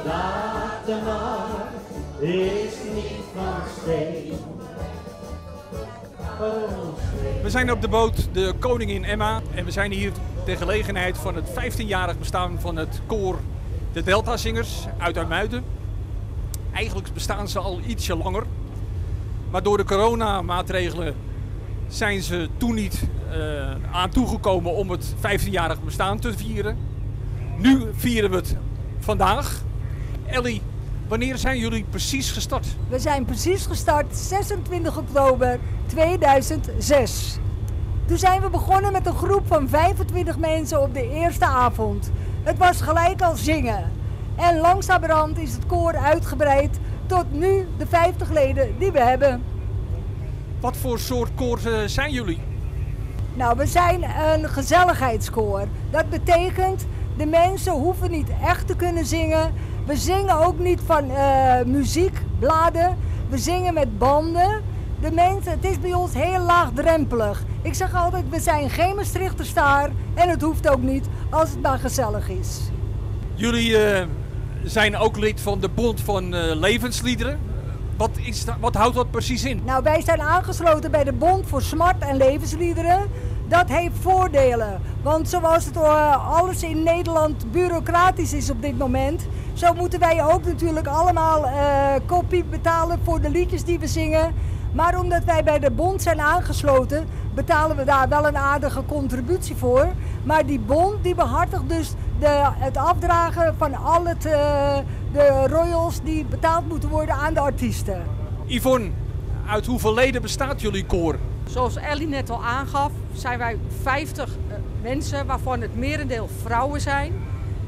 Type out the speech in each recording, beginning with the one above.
Omdat de nacht is niet van steen. We zijn op de boot de Koningin Emma en we zijn hier ter gelegenheid van het 15-jarig bestaan van het koor de Deltazingers uit Armuiden. Eigenlijk bestaan ze al ietsje langer, maar door de coronamaatregelen zijn ze toen niet uh, aan toegekomen om het 15-jarig bestaan te vieren. Nu vieren we het vandaag. Ellie, wanneer zijn jullie precies gestart? We zijn precies gestart 26 oktober 2006. Toen zijn we begonnen met een groep van 25 mensen op de eerste avond. Het was gelijk al zingen. En langzamerhand is het koor uitgebreid tot nu de 50 leden die we hebben. Wat voor soort koor zijn jullie? Nou, we zijn een gezelligheidskoor. Dat betekent, de mensen hoeven niet echt te kunnen zingen. We zingen ook niet van uh, muziekbladen. We zingen met banden. De mensen, het is bij ons heel laagdrempelig. Ik zeg altijd, we zijn geen Maastrichterstaar en het hoeft ook niet als het maar gezellig is. Jullie uh, zijn ook lid van de Bond van uh, Levensliederen. Wat, is wat houdt dat precies in? Nou, wij zijn aangesloten bij de Bond voor Smart en Levensliederen. Dat heeft voordelen. Want zoals het uh, alles in Nederland bureaucratisch is op dit moment, zo moeten wij ook natuurlijk allemaal uh, kopie betalen voor de liedjes die we zingen. Maar omdat wij bij de bond zijn aangesloten, betalen we daar wel een aardige contributie voor. Maar die bond die behartigt dus de, het afdragen van al het, uh, de royals die betaald moeten worden aan de artiesten. Yvonne, uit hoeveel leden bestaat jullie koor? Zoals Ellie net al aangaf, zijn wij 50 uh, mensen, waarvan het merendeel vrouwen zijn.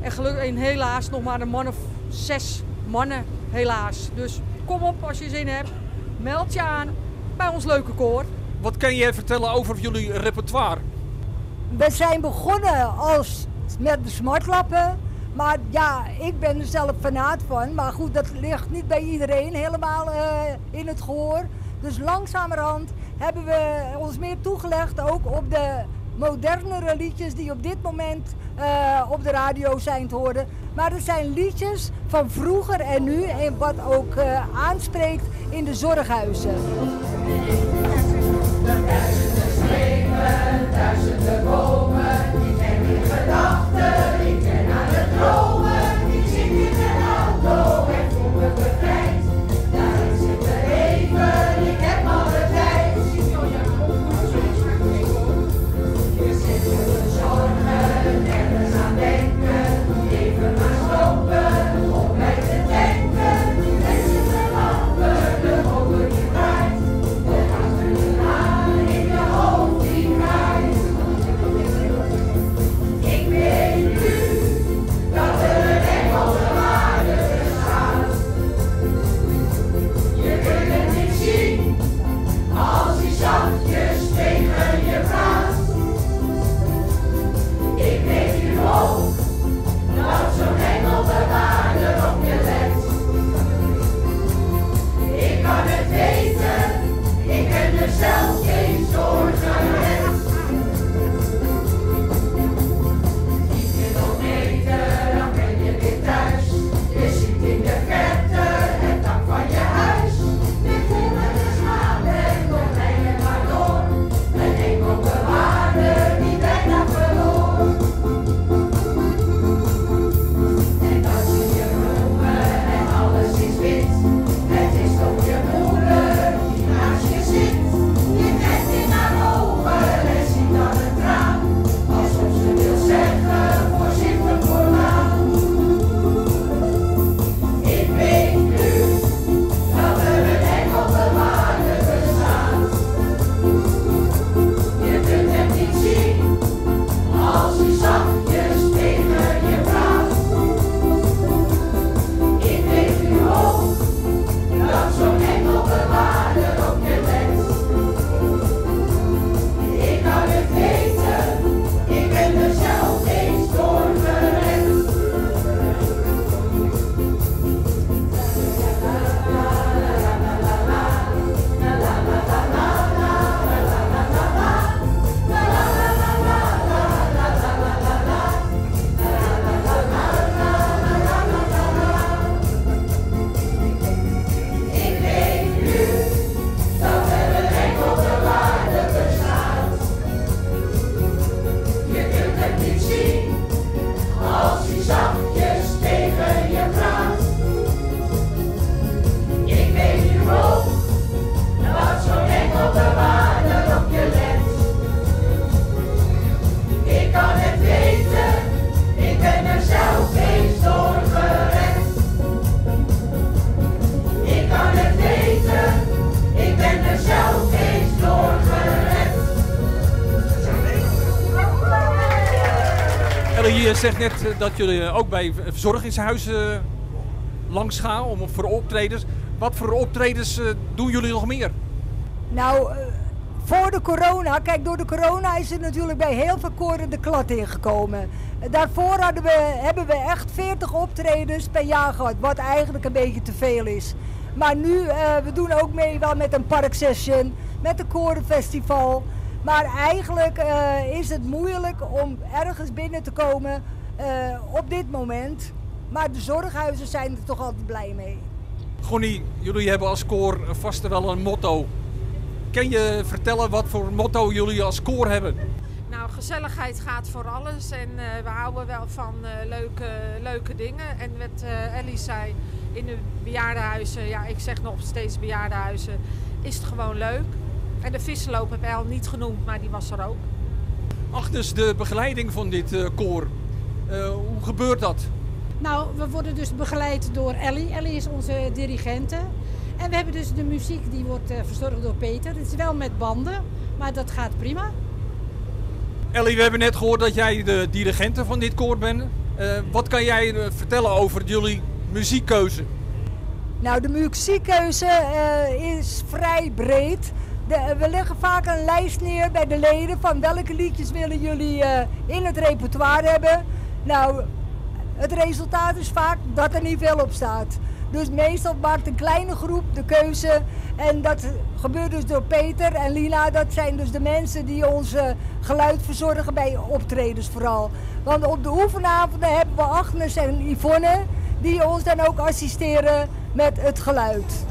En gelukkig en helaas nog maar een man of zes mannen, helaas. Dus kom op als je zin hebt. Meld je aan bij ons leuke koor. Wat kan je vertellen over jullie repertoire? We zijn begonnen als met de smartlappen. Maar ja, ik ben er zelf fanaat van. Maar goed, dat ligt niet bij iedereen helemaal uh, in het gehoor. Dus langzamerhand hebben we ons meer toegelegd ook op de modernere liedjes die op dit moment uh, op de radio zijn te horen. Maar er zijn liedjes van vroeger en nu en wat ook uh, aanspreekt in de zorghuizen. Duizenden duizenden zegt net eh, dat jullie eh, ook bij verzorgingshuizen eh, langs gaan om voor optredens. Wat voor optredens doen jullie nog meer? Nou, voor de corona, kijk, door de corona is er natuurlijk bij heel veel koren de klad ingekomen. Daarvoor hadden we, hebben we echt 40 optredens per jaar gehad, wat eigenlijk een beetje te veel is. Maar nu, eh, we doen ook mee wel met een parksession, met een korenfestival. Maar eigenlijk eh, is het moeilijk om ergens binnen te komen eh, op dit moment. Maar de zorghuizen zijn er toch altijd blij mee. Gonnie, jullie hebben als koor vast wel een motto. Kan je vertellen wat voor motto jullie als koor hebben? Nou, gezelligheid gaat voor alles en eh, we houden wel van eh, leuke, leuke dingen. En wat eh, Ellie zei, in de bejaardenhuizen, ja ik zeg nog steeds bejaardenhuizen, is het gewoon leuk. En de vissenloop heb ik al niet genoemd, maar die was er ook. Ach, dus de begeleiding van dit eh, koor. Eh, hoe gebeurt dat? Nou, we worden dus begeleid door Ellie. Ellie is onze dirigente. En we hebben dus de muziek die wordt eh, verzorgd door Peter. Het is wel met banden, maar dat gaat prima. Ellie, we hebben net gehoord dat jij de dirigente van dit koor bent. Eh, wat kan jij vertellen over jullie muziekkeuze? Nou, de muziekkeuze eh, is vrij breed. We leggen vaak een lijst neer bij de leden van welke liedjes willen jullie eh, in het repertoire hebben. Nou, het resultaat is vaak dat er niet veel op staat. Dus meestal maakt een kleine groep de keuze. En dat gebeurt dus door Peter en Lina. Dat zijn dus de mensen die ons eh, geluid verzorgen bij optredens vooral. Want op de oefenavonden hebben we Agnes en Yvonne. Die ons dan ook assisteren met het geluid.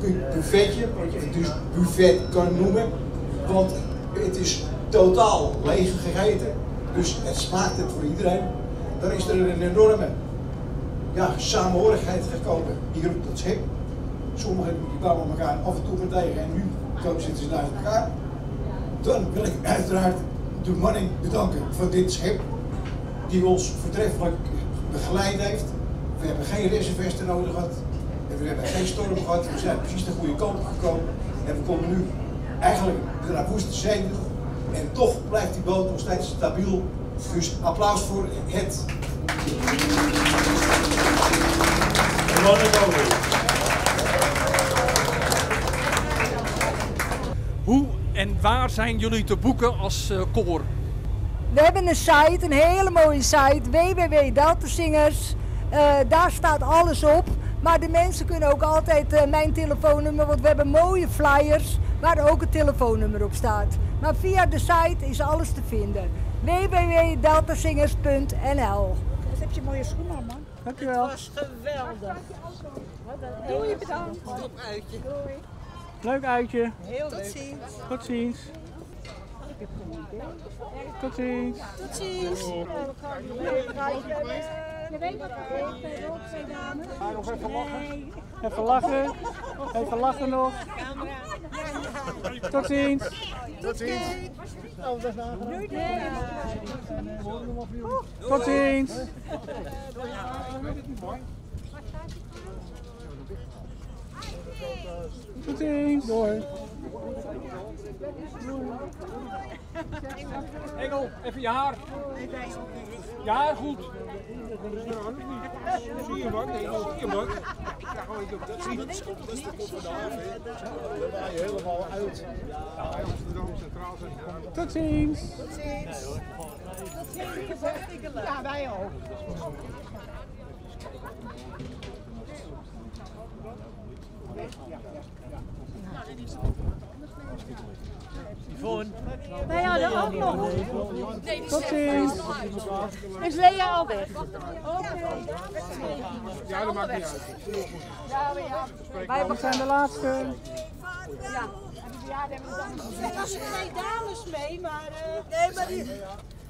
Bu- buffetje, wat je dus buffet kan noemen. Want het is totaal leeg gegeten, dus het smaakt het voor iedereen. Dan is er een enorme ja, samenhorigheid gekomen hier op dat schip. Sommigen die kwamen elkaar af en toe maar tegen en nu zitten ze naast elkaar. Dan wil ik uiteraard de manning bedanken van dit schip die ons voortreffelijk begeleid heeft. We hebben geen reservesten nodig gehad. En we hebben geen storm gehad. We zijn precies de goede kant op gekomen. En we komen nu eigenlijk de naar woeste zee toe. En toch blijft die boot nog steeds stabiel. Dus applaus voor het. Hoe en waar zijn jullie te boeken als eh, koor? We hebben een site, een hele mooie site, www.deltasingers. Eh daar staat alles op. Maar de mensen kunnen ook altijd eh, mijn telefoonnummer, want we hebben mooie flyers waar ook het telefoonnummer op staat. Maar via de site is alles te vinden. www.deltasingers.nl Dat heb je mooie schoenen aan, man. Dankjewel. was geweldig. Doei, bedankt. Leuk uitje. Heel Tot ziens. Tot ziens. Tot ziens. Tot ziens. Je weet wat twee dames. nog even lachen. Even lachen. Even lachen nog. Tot ziens. Tot ziens. Tot ziens. Tot ziens. Doei. Engel, even je haar. Je haar goed. Zie je wat? Nee, zie je wat? Ja, gewoon, dat zie je. Dat is de kop van de haven. Dan waai je helemaal uit. Ja, Amsterdam Centraal zijn. Tot ziens. Tot ziens. Ja, wij ook. Wij hadden ook nog. Tot ziens. Is Lea al weg? Ja, dat maakt niet uit. We zijn de laatste. Er was twee dames mee, maar... Nee, maar die...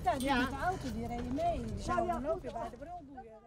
Ja, die met de auto die reden mee. Die zouden dan ook weer bij de brilboeien.